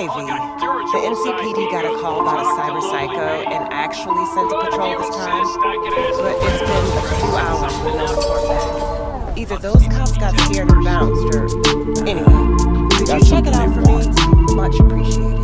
Hey, The NCPD got a call about a cyber psycho and actually sent a patrol this time. But it's been a few hours with no report back. Either those cops got scared and bounced, or... Anyway, could you check it out for me? Much appreciated.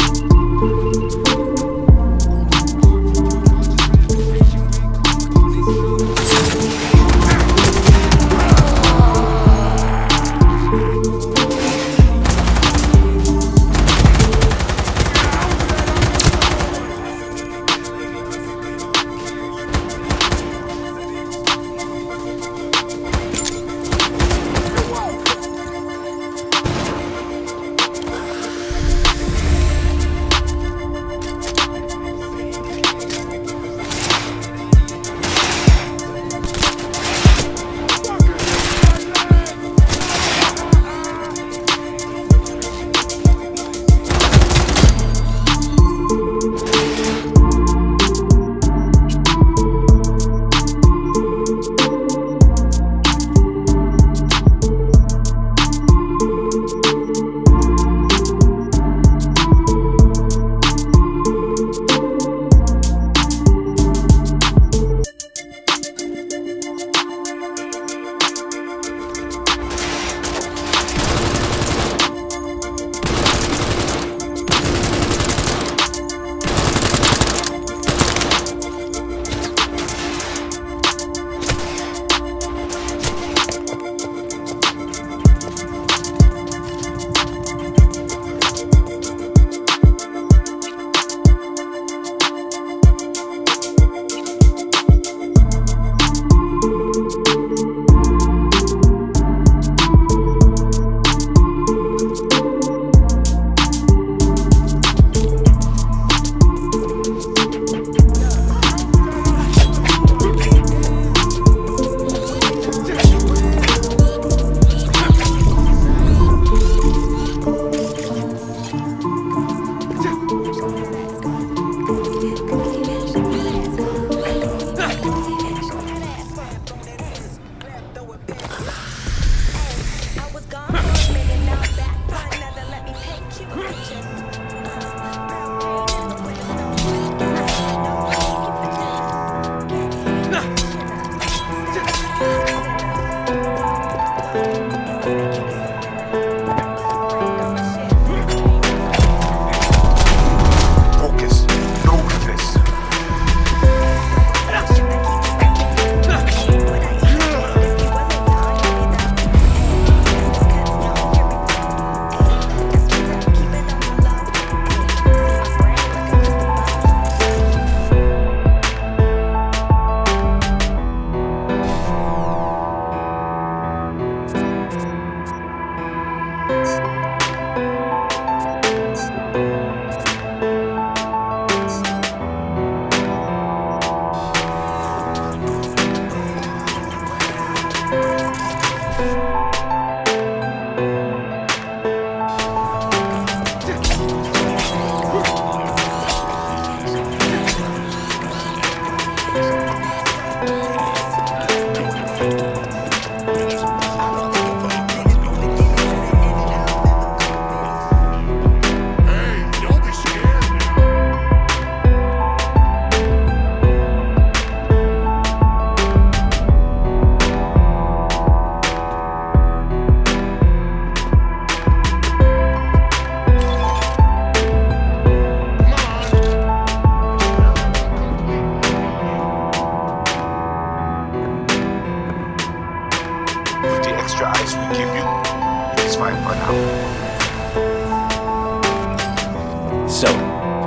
So,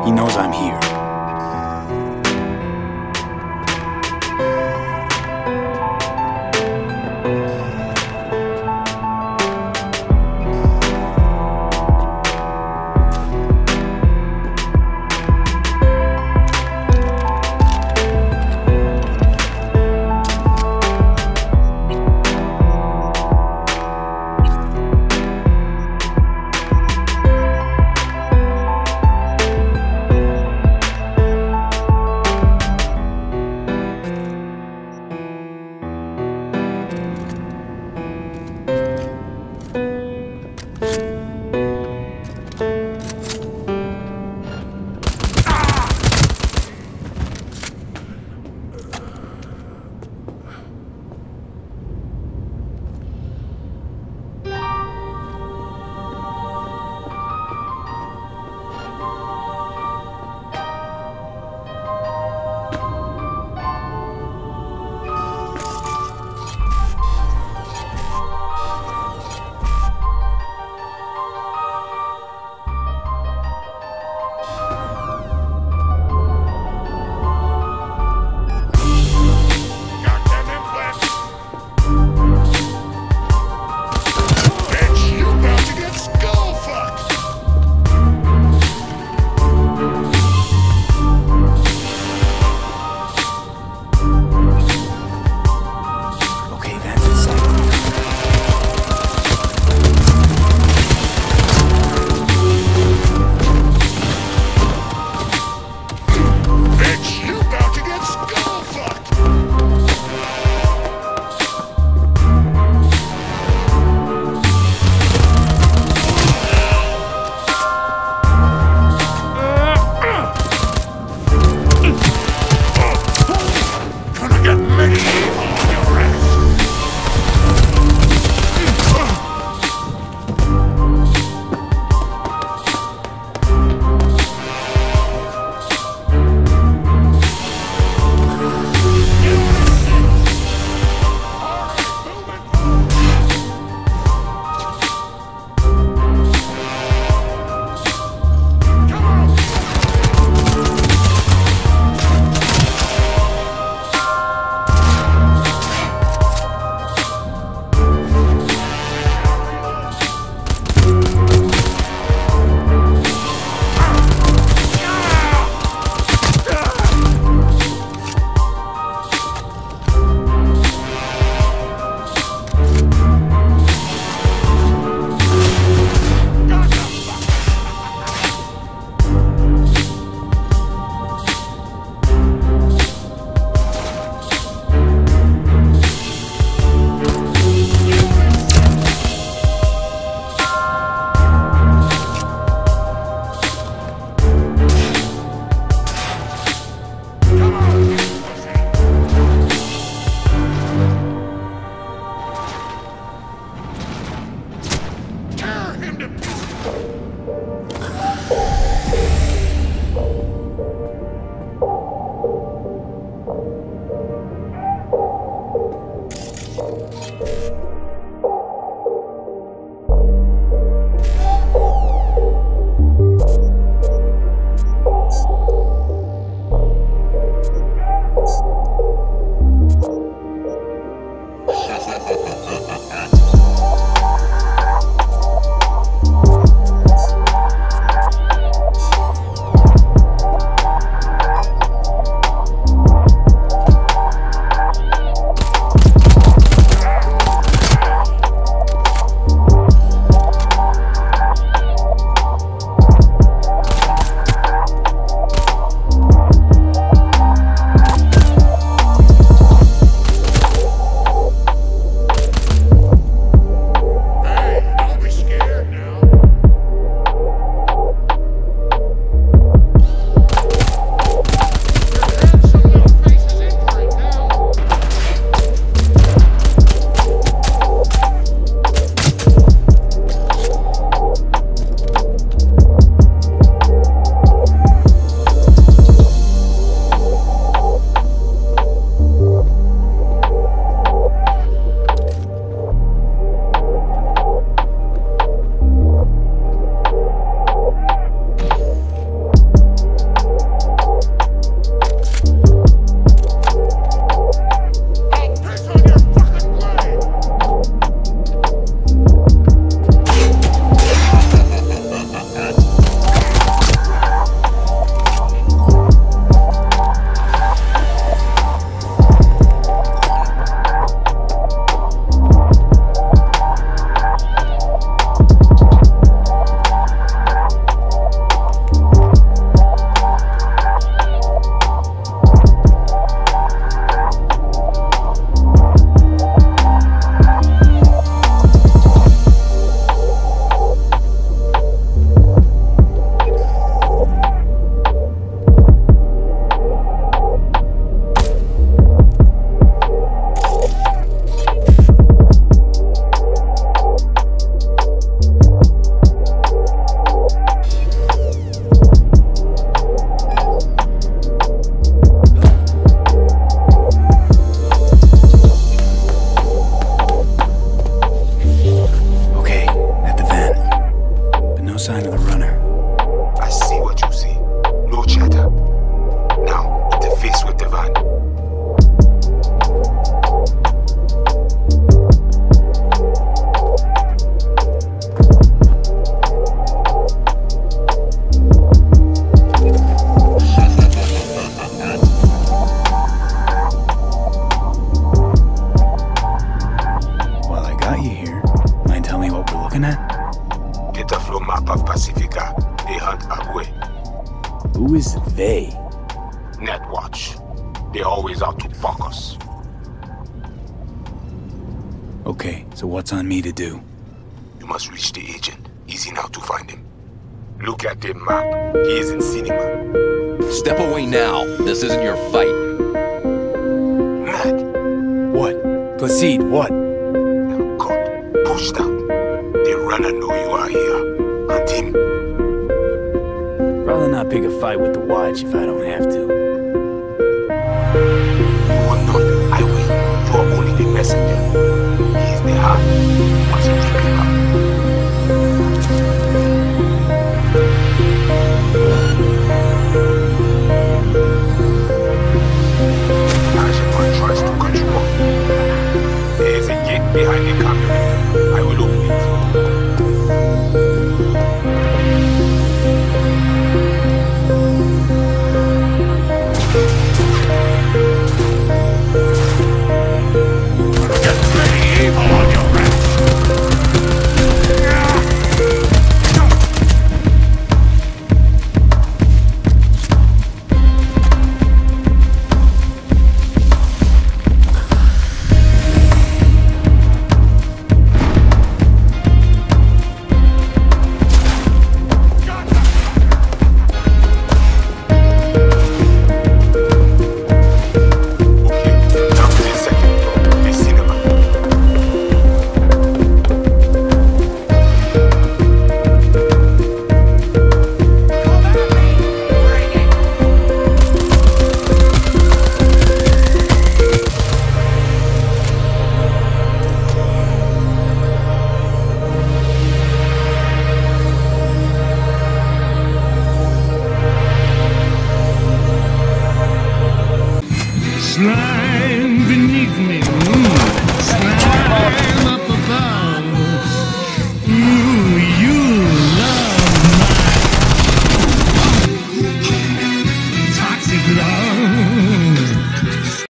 he knows I'm here. They? Netwatch. They're always out to fuck us. Okay, so what's on me to do? You must reach the agent. Easy now to find him. Look at the map. He is in cinema. Step away now. This isn't your fight. Mad. What? Placide, what? Now cut. Pushed out. The runner know you are here. Rather not pick a fight with the watch if I don't have to. You will not. I will. You are only the messenger. He is the heart. Must